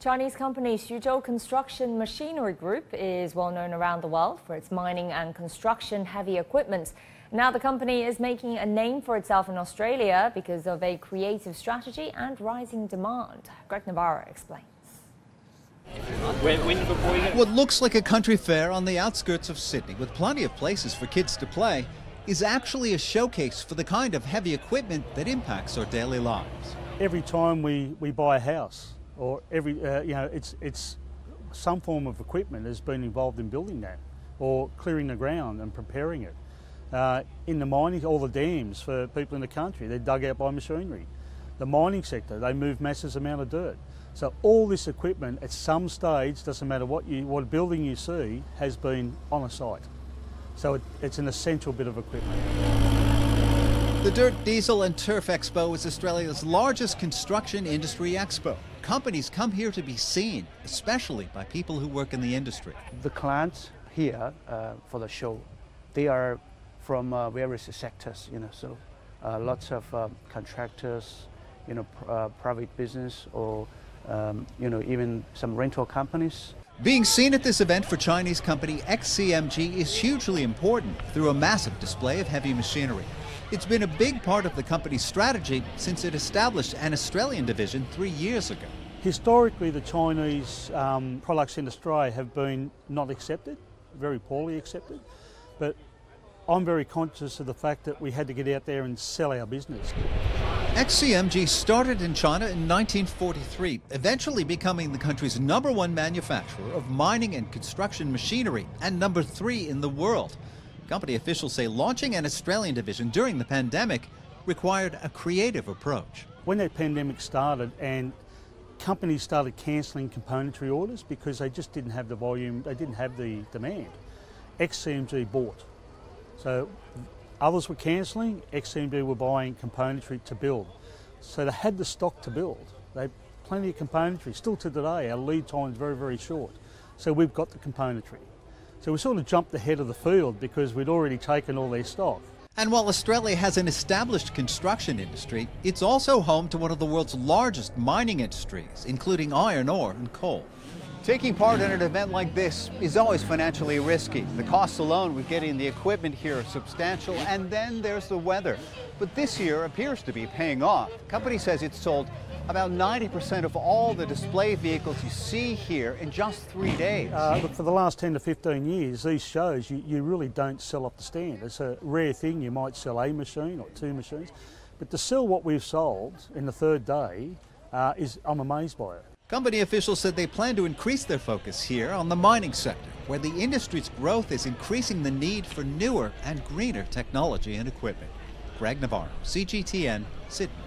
Chinese company Xuzhou Construction Machinery Group is well known around the world for its mining and construction heavy equipment. Now the company is making a name for itself in Australia because of a creative strategy and rising demand. Greg Navarro explains. What looks like a country fair on the outskirts of Sydney with plenty of places for kids to play is actually a showcase for the kind of heavy equipment that impacts our daily lives. Every time we, we buy a house, or every, uh, you know, it's, it's some form of equipment has been involved in building that or clearing the ground and preparing it. Uh, in the mining, all the dams for people in the country, they're dug out by machinery. The mining sector, they move massive amount of dirt. So all this equipment at some stage, doesn't matter what, you, what building you see, has been on a site. So it, it's an essential bit of equipment. The Dirt, Diesel and Turf Expo is Australia's largest construction industry expo. Companies come here to be seen, especially by people who work in the industry. The clients here uh, for the show, they are from uh, various sectors, you know, so uh, lots of uh, contractors, you know, pr uh, private business or, um, you know, even some rental companies. Being seen at this event for Chinese company XCMG is hugely important through a massive display of heavy machinery. It's been a big part of the company's strategy since it established an Australian division three years ago. Historically, the Chinese um, products in Australia have been not accepted, very poorly accepted, but I'm very conscious of the fact that we had to get out there and sell our business. XCMG started in China in 1943, eventually becoming the country's number one manufacturer of mining and construction machinery and number three in the world. Company officials say launching an Australian division during the pandemic required a creative approach. When that pandemic started and companies started cancelling componentry orders because they just didn't have the volume, they didn't have the demand, XCMG bought. So others were cancelling, XCMG were buying componentry to build. So they had the stock to build. They had plenty of componentry. Still to today, our lead time is very, very short. So we've got the componentry. So we sort of jumped ahead of the field because we'd already taken all their stock. And while Australia has an established construction industry, it's also home to one of the world's largest mining industries, including iron ore and coal. Taking part in an event like this is always financially risky. The costs alone with getting the equipment here are substantial, and then there's the weather. But this year appears to be paying off. The company says it's sold about 90% of all the display vehicles you see here in just three days. Uh, look, for the last 10 to 15 years, these shows, you, you really don't sell off the stand. It's a rare thing, you might sell a machine or two machines. But to sell what we've sold in the third day, uh, is I'm amazed by it. Company officials said they plan to increase their focus here on the mining sector, where the industry's growth is increasing the need for newer and greener technology and equipment. Greg Navarro, CGTN, Sydney.